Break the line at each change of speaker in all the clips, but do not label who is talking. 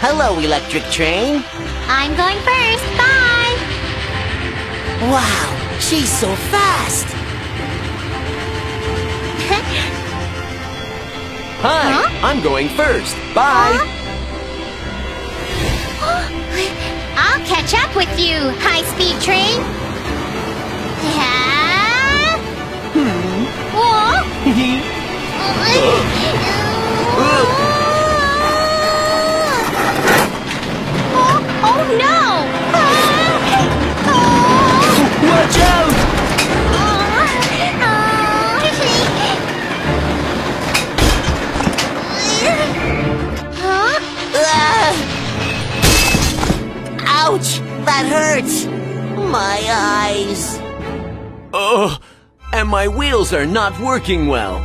Hello, electric train.
I'm going first. Bye.
Wow, she's so fast. Hi,
Huh?
I'm going first. Bye.
I'll catch up with you, high-speed train. Yeah.
Ouch! That hurts. My eyes. Oh, and my wheels are not working well.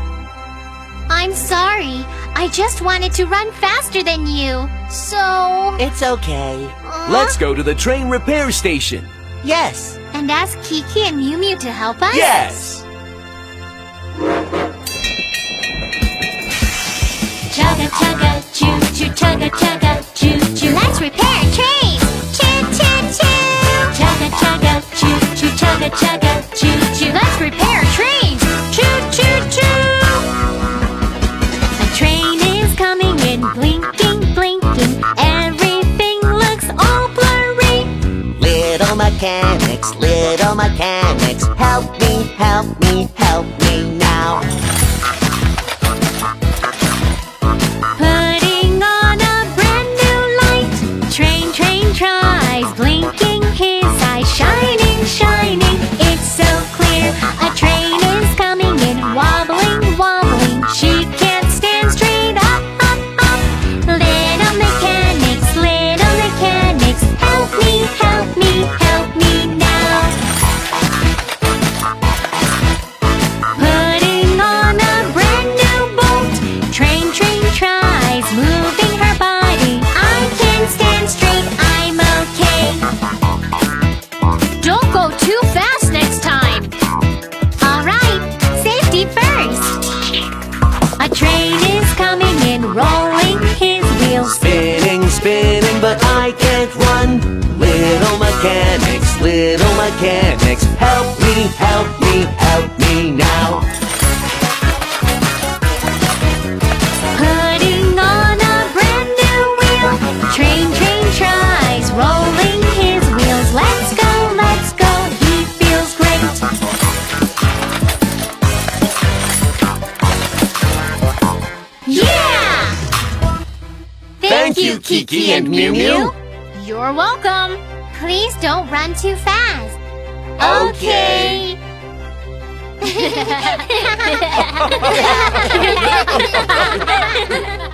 I'm sorry. I just wanted to run faster than you. So...
It's okay.
Let's go to the train repair station.
Yes.
And ask Kiki and Miumiu to help us?
Yes!
Chugga choo choo. Let's repair trains. Choo choo choo. A train is coming in, blinking, blinking. Everything looks all blurry.
Little mechanics, little mechanics, help me, help me, help me now.
Don't go too fast next time. Alright, safety first. A train is coming in, rolling his wheels.
Spinning, spinning, but I can't run. Little mechanics, little mechanics, help me, help me,
Yeah!
Thank you, Kiki and Miumiu.
You're welcome. Please don't run too fast.
Okay.
okay.